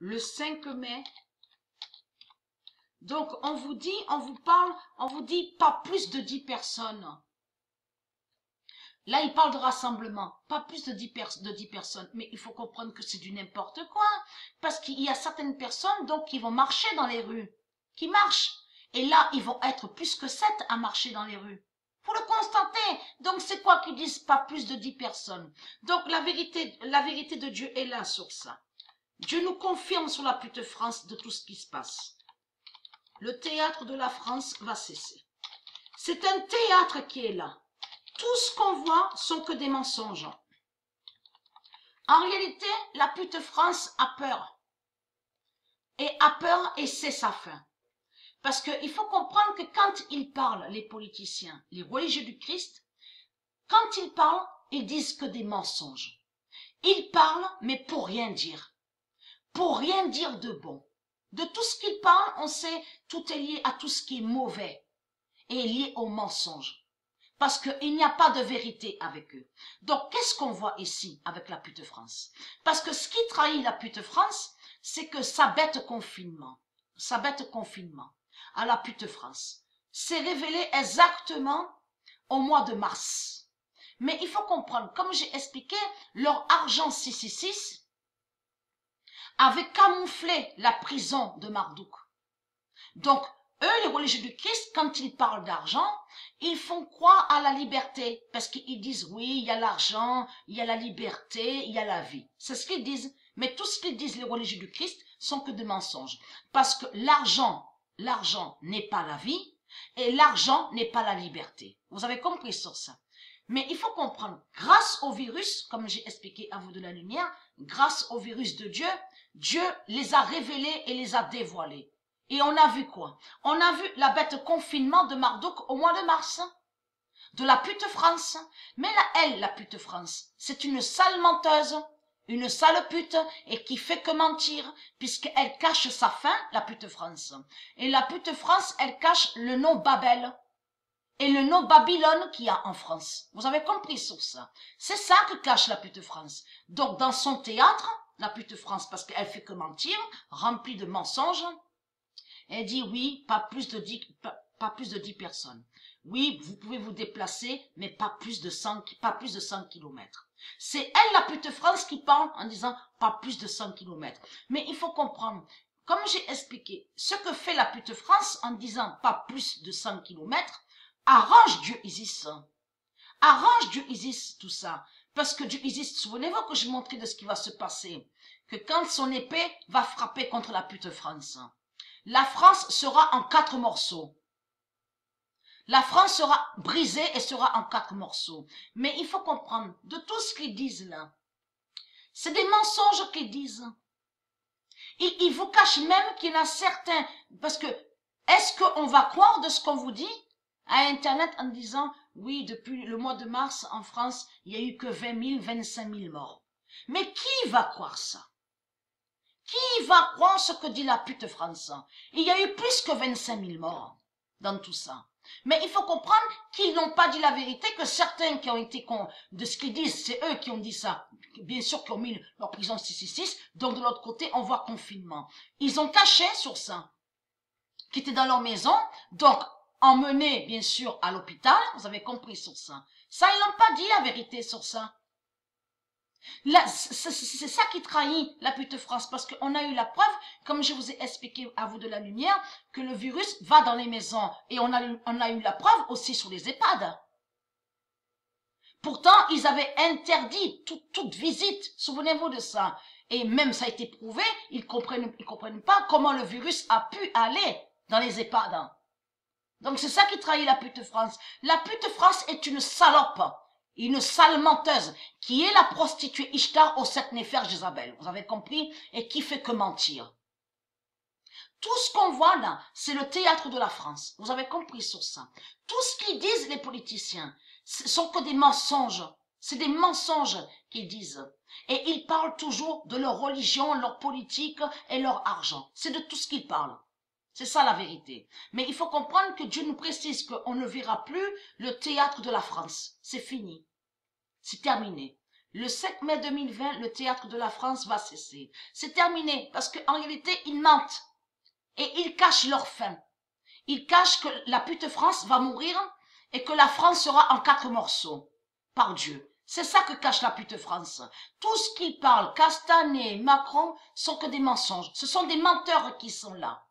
le 5 mai. Donc, on vous dit, on vous parle, on vous dit pas plus de 10 personnes. Là, il parle de rassemblement, pas plus de 10, de 10 personnes. Mais il faut comprendre que c'est du n'importe quoi. Parce qu'il y a certaines personnes donc qui vont marcher dans les rues, qui marchent. Et là, ils vont être plus que 7 à marcher dans les rues. Faut le constater. Donc, c'est quoi qu'ils disent pas plus de 10 personnes? Donc, la vérité de Dieu est là sur ça. Dieu nous confirme sur la pute France de tout ce qui se passe. Le théâtre de la France va cesser. C'est un théâtre qui est là. Tout ce qu'on voit sont que des mensonges. En réalité, la pute France a peur. Et a peur et c'est sa fin. Parce qu'il faut comprendre que quand ils parlent, les politiciens, les religieux du Christ, quand ils parlent, ils disent que des mensonges. Ils parlent, mais pour rien dire. Pour rien dire de bon. De tout ce qu'ils parlent, on sait, tout est lié à tout ce qui est mauvais et lié au mensonge. Parce qu'il n'y a pas de vérité avec eux. Donc, qu'est-ce qu'on voit ici avec la pute France? Parce que ce qui trahit la pute France, c'est que sa bête confinement, sa bête confinement à la pute France, s'est révélé exactement au mois de mars. Mais il faut comprendre, comme j'ai expliqué, leur argent 666 avait camouflé la prison de Marduk. Donc, eux, les religieux du Christ, quand ils parlent d'argent, ils font croire à la liberté, parce qu'ils disent oui, il y a l'argent, il y a la liberté, il y a la vie. C'est ce qu'ils disent. Mais tout ce qu'ils disent, les religieux du Christ, sont que des mensonges. Parce que l'argent, l'argent n'est pas la vie, et l'argent n'est pas la liberté. Vous avez compris sur ça. Mais il faut comprendre, grâce au virus, comme j'ai expliqué à vous de la lumière, grâce au virus de Dieu, Dieu les a révélés et les a dévoilés. Et on a vu quoi? On a vu la bête confinement de Marduk au mois de mars. De la pute France. Mais là, elle, la pute France, c'est une sale menteuse, une sale pute, et qui fait que mentir, puisqu'elle cache sa faim, la pute France. Et la pute France, elle cache le nom Babel et le nom Babylone qu'il y a en France. Vous avez compris sur ça. C'est ça que cache la pute France. Donc, dans son théâtre, la pute France, parce qu'elle fait que mentir, remplie de mensonges, elle dit oui, pas plus de dix, pas, plus de personnes. Oui, vous pouvez vous déplacer, mais pas plus de 100, pas plus de 100 kilomètres. C'est elle, la pute France, qui parle en disant pas plus de 100 kilomètres. Mais il faut comprendre, comme j'ai expliqué, ce que fait la pute France en disant pas plus de 100 kilomètres, arrange Dieu Isis. Arrange Dieu Isis tout ça. Parce que Dieu Isis, souvenez-vous que j'ai montré de ce qui va se passer. Que quand son épée va frapper contre la pute France, la France sera en quatre morceaux. La France sera brisée et sera en quatre morceaux. Mais il faut comprendre, de tout ce qu'ils disent là, c'est des mensonges qu'ils disent. Ils vous cachent même qu'il y en a certains, parce que est-ce qu'on va croire de ce qu'on vous dit? À Internet en disant, oui, depuis le mois de mars en France, il n'y a eu que 20 000, 25 000 morts. Mais qui va croire ça? Qui va croire ce que dit la pute France? Il y a eu plus que 25 000 morts dans tout ça. Mais il faut comprendre qu'ils n'ont pas dit la vérité, que certains qui ont été con de ce qu'ils disent, c'est eux qui ont dit ça. Bien sûr qui ont mis leur prison 666, donc de l'autre côté, on voit confinement. Ils ont caché sur ça, qui étaient dans leur maison, donc emmenés, bien sûr, à l'hôpital, vous avez compris sur ça. Ça, ils n'ont pas dit la vérité sur ça c'est ça qui trahit la pute France, parce qu'on a eu la preuve, comme je vous ai expliqué à vous de la lumière, que le virus va dans les maisons. Et on a, on a eu la preuve aussi sur les EHPAD. Pourtant, ils avaient interdit toute visite. Souvenez-vous de ça. Et même ça a été prouvé, ils comprennent, ils comprennent pas comment le virus a pu aller dans les EHPAD. Donc c'est ça qui trahit la pute France. La pute France est une salope une sale menteuse, qui est la prostituée Ishtar au sept néfers Jézabel. Vous avez compris? Et qui fait que mentir? Tout ce qu'on voit là, c'est le théâtre de la France. Vous avez compris sur ça. Tout ce qu'ils disent les politiciens, ce sont que des mensonges. C'est des mensonges qu'ils disent. Et ils parlent toujours de leur religion, leur politique et leur argent. C'est de tout ce qu'ils parlent. C'est ça la vérité. Mais il faut comprendre que Dieu nous précise qu'on ne verra plus le théâtre de la France. C'est fini. C'est terminé. Le 5 mai 2020, le théâtre de la France va cesser. C'est terminé parce qu'en réalité, ils mentent et ils cachent leur fin. Ils cachent que la pute France va mourir et que la France sera en quatre morceaux. Par Dieu. C'est ça que cache la pute France. Tout ce qu'ils parlent, Castanet, Macron, sont que des mensonges. Ce sont des menteurs qui sont là.